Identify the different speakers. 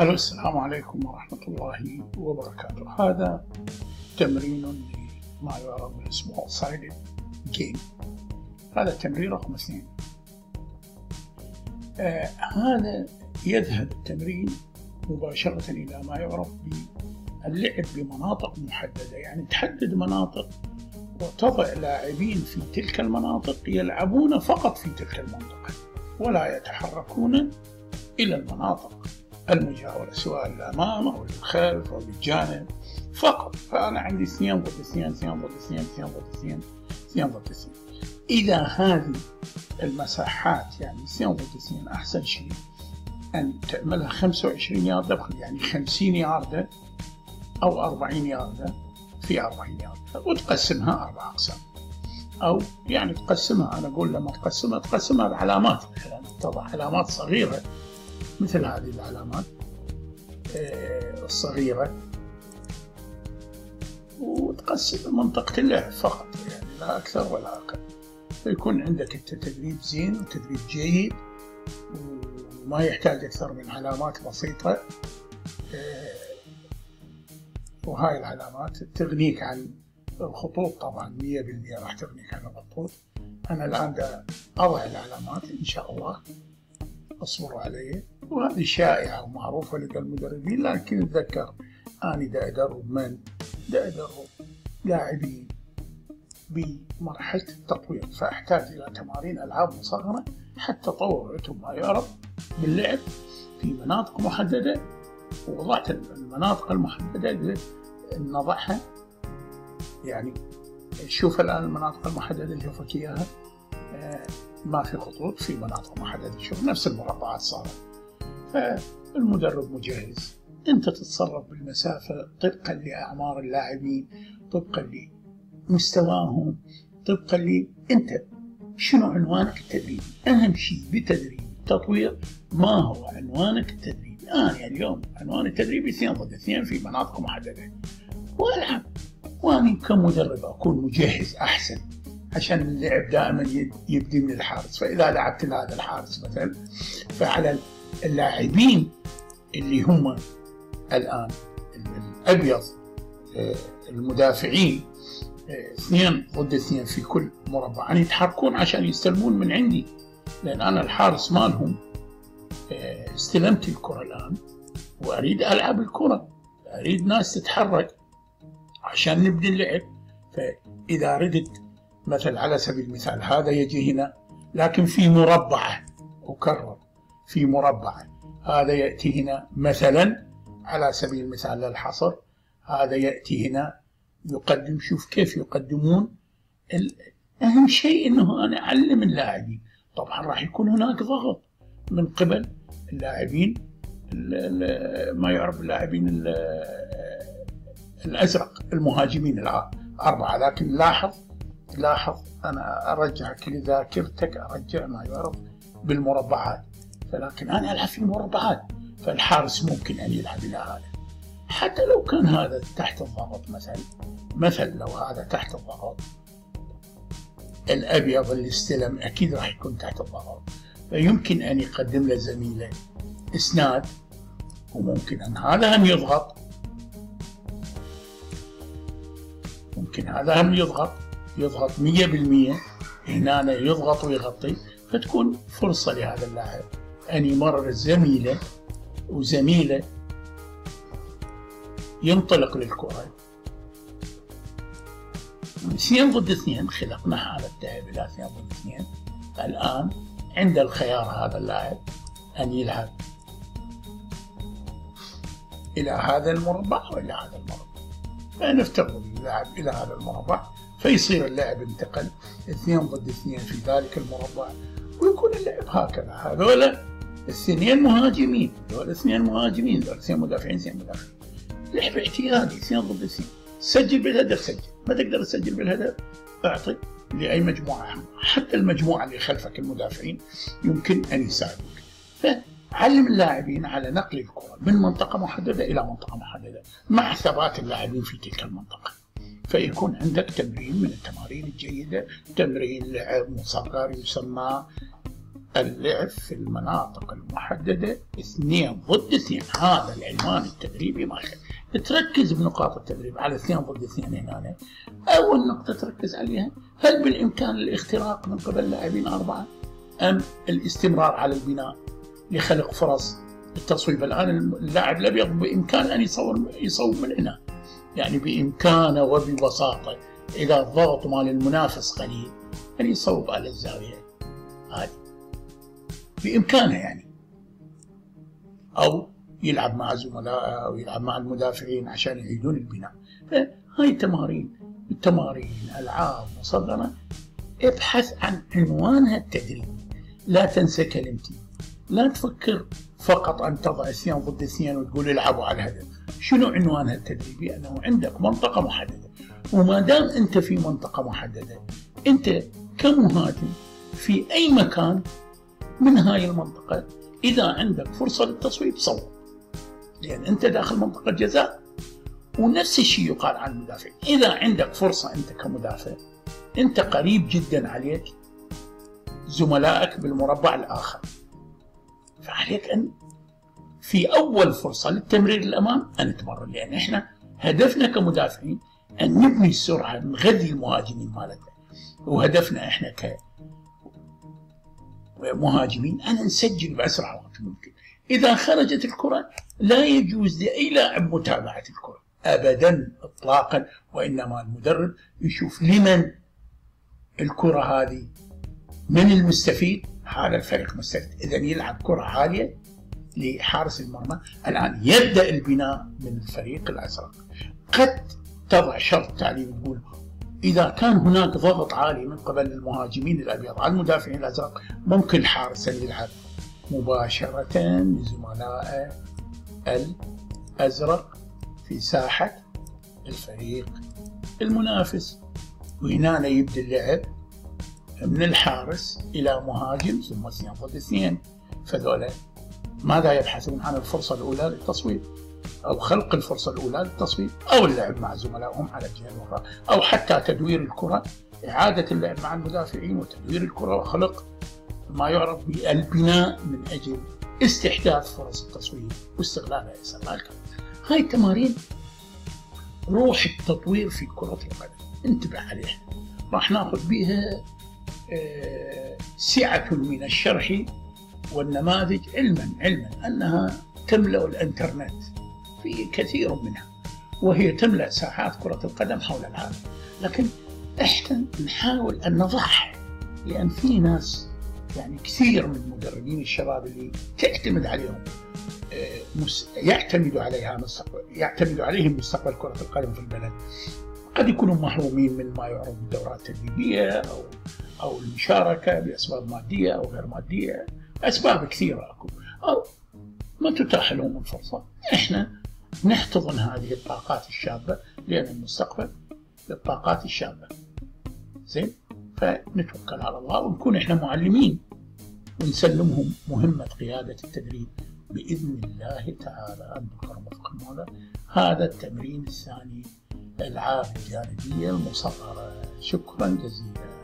Speaker 1: ألو السلام عليكم ورحمة الله وبركاته. هذا تمرين لما يعرف بال small sided game هذا التمرين رقم اثنين. آه هذا يذهب التمرين مباشرة إلى ما يعرف باللعب بمناطق محددة. يعني تحدد مناطق وتضع لاعبين في تلك المناطق يلعبون فقط في تلك المنطقة ولا يتحركون إلى المناطق. المجاورة سواء للأمام أو للخلف أو للجانب فقط. فأنا عندي اثنين ضد اثنين اثنين ضد اثنين اثنين ضد اثنين اثنين ضد اثنين. إذا هذه المساحات يعني اثنين ضد اثنين أحسن شيء أن تعملها 25 ياردة يعني 50 ياردة أو 40 ياردة في 40 ياردة وتقسمها أربع أقسام. أو يعني تقسمها أنا أقول لما تقسمها تقسمها بعلامات مثلا تضع علامات صغيرة مثل هذه العلامات آه، الصغيرة. وتقسم منطقة اللعب فقط يعني لا أكثر ولا أقل. فيكون عندك أنت تدريب زين وتدريب جيد وما يحتاج أكثر من علامات بسيطة. آه، وهاي العلامات تغنيك عن الخطوط طبعا 100% راح تغنيك عن الخطوط. أنا الآن أضع العلامات إن شاء الله اصبروا علي. وهذه شائعة ومعروفة لدى المدربين لكن أتذكر أنا دا أدرب من؟ دا أدرب لاعبين بمرحلة التطوير. فأحتاج إلى تمارين ألعاب مصغرة حتى أطور عندهم ما يعرف باللعب في مناطق محددة. ووضعت المناطق المحددة نضعها يعني شوف الآن المناطق المحددة شوفك إياها. آه، ما في خطوط في مناطق محددة. شوف نفس المربعات صارت. فالمدرب مجهز. أنت تتصرف بالمسافة طبقا لأعمار اللاعبين طبقا لمستواهم طبقا ل أنت شنو عنوانك التدريبي؟ أهم شيء بتدريب التطوير ما هو عنوانك التدريبي؟ أنا يعني اليوم عنوان التدريبي اثنين ضد اثنين في مناطق محددة وألعب وأنا كمدرب أكون مجهز أحسن عشان اللعب دائما يبدي من الحارس. فإذا لعبت لهذا الحارس مثلا فعلى اللاعبين اللي هم الآن الابيض آه، المدافعين آه، اثنين ضد اثنين في كل مربع. ان يتحركون عشان يستلمون من عندي لأن أنا الحارس مالهم. آه، استلمت الكرة الآن وأريد ألعب الكرة. أريد ناس تتحرك عشان نبدي اللعب. فإذا ردت مثل على سبيل المثال هذا يجي هنا لكن في مربعة أكرر. في مربعة هذا يأتي هنا مثلا على سبيل المثال للحصر. هذا يأتي هنا يقدم شوف كيف يقدمون. أهم شيء أنه أنا أعلم اللاعبين. طبعا راح يكون هناك ضغط من قبل اللاعبين ما يعرف اللاعبين الأزرق المهاجمين الأربعة. لكن لاحظ لاحظ أنا أرجعك لذاكرتك أرجع ما يعرف بالمربعات. فلكن أنا ألعب في المربعات فالحارس ممكن أن يلعب إلى هذا. حتى لو كان هذا تحت الضغط مثلا مثل لو هذا تحت الضغط الأبيض اللي استلم أكيد راح يكون تحت الضغط. فيمكن أن يقدم له زميلة إسناد وممكن أن هذا هم يضغط. ممكن هذا هم يضغط يضغط 100% هنا يضغط ويغطي فتكون فرصة لهذا اللاعب. أن يمرر زميلة وزميلة ينطلق للكرة اثنين ضد اثنين خلقنا هذا الذهب إلى اثنين ضد اثنين. الآن عند الخيار هذا اللاعب أن يلعب إلى هذا المربع وإلى هذا المربع. فنفترض اللعب إلى هذا المربع فيصير اللعب انتقل. اثنين ضد اثنين في ذلك المربع ويكون اللعب هكذا. هذولا الاثنين مهاجمين هذول اثنين مهاجمين هذول اثنين مدافعين اثنين مدافعين لعب اعتيادي اثنين ضد اثنين سجل بالهدف سجل ما تقدر تسجل بالهدف اعطي لاي مجموعه حتى المجموعه اللي خلفك المدافعين يمكن ان يساعدوك فعلم اللاعبين على نقل الكره من منطقه محدده إلى منطقه محدده مع ثبات اللاعبين في تلك المنطقة فيكون عندك تمرين من التمارين الجيدة تمرين لعب مصغر يسمى اللعب في المناطق المحددة اثنين ضد اثنين. هذا العنوان التدريبي ما تركز بنقاط التدريب على اثنين ضد اثنين هنا أول نقطة تركز عليها هل بالإمكان الاختراق من قبل لاعبين أربعة؟ أم الاستمرار على البناء لخلق فرص التصويب الآن اللاعب الأبيض بإمكانه أن يصور يصوب من هنا. يعني بإمكانه وببساطة إذا الضغط مال المنافس قليل أن يصوب على الزاوية هذه. بإمكانه يعني. أو يلعب مع زملائه أو يلعب مع المدافعين عشان يعيدون البناء. فهاي تمارين التمارين ألعاب مصغرة ابحث عن عنوانها التدريبي لا تنسى كلمتي. لا تفكر فقط أن تضع اثنين ضد اثنين وتقول العبوا على الهدف. شنو عنوانها التدريبي؟ أنه عندك منطقة محددة. وما دام أنت في منطقة محددة أنت كمهاجم في أي مكان من هاي المنطقة. إذا عندك فرصة للتصويب صوب لأن أنت داخل منطقة جزاء ونفس الشيء يقال عن المدافع. إذا عندك فرصة أنت كمدافع أنت قريب جدا عليك زملائك بالمربع الآخر. فعليك أن في أول فرصة للتمرير للأمام أن تمرر. لأن إحنا هدفنا كمدافعين أن نبني السرعة نغذي المهاجمين مالتنا. وهدفنا إحنا كمهاجمين أن نسجل بأسرع وقت ممكن. إذا خرجت الكرة لا يجوز لأي لاعب متابعة الكرة أبدا إطلاقا وإنما المدرب يشوف لمن الكرة هذه من المستفيد هذا الفريق مستفيد. إذا يلعب كرة عالية لحارس المرمى. الآن يبدأ البناء من الفريق الأزرق. قد تضع شرط تعليمي تقول إذا كان هناك ضغط عالي من قبل المهاجمين الأبيض على المدافعين الأزرق ممكن الحارس أن يلعب مباشرة لزملائه الأزرق في ساحة الفريق المنافس. وهنا يبدأ اللعب من الحارس إلى مهاجم ثم اثنين ضد اثنين. فذولا ماذا يبحثون عن الفرصة الأولى للتصويب أو خلق الفرصة الأولى للتصويب أو اللعب مع زملائهم على الجهة الأخرى أو حتى تدوير الكرة إعادة اللعب مع المدافعين وتدوير الكرة وخلق ما يعرف بالبناء من أجل استحداث فرص التصويب واستغلالها استغلال هاي التمارين روح التطوير في كرة القدم. انتبه عليها. راح ناخذ بها آه، سعة من الشرح والنماذج علما علما أنها تملأ الإنترنت. في كثير منها وهي تملأ ساحات كرة القدم حول العالم. لكن إحنا نحاول أن نضعها لأن في ناس يعني كثير من المدربين الشباب اللي تعتمد عليهم آه، يعتمدوا عليها مستقبل يعتمدوا عليهم مستقبل كرة القدم في البلد. قد يكونوا محرومين من ما يعرف بالدورات التدريبية أو أو المشاركة بأسباب مادية أو غير مادية أسباب كثيرة أكو. أو ما تتاح لهم الفرصة. إحنا نحتضن هذه الطاقات الشابة لأن المستقبل للطاقات الشابة. زين؟ فنتوكل على الله ونكون إحنا معلمين ونسلمهم مهمة قيادة التدريب بإذن الله تعالى. وفق المولى هذا. التمرين الثاني الألعاب الجانبية المصغرة. شكرا جزيلا.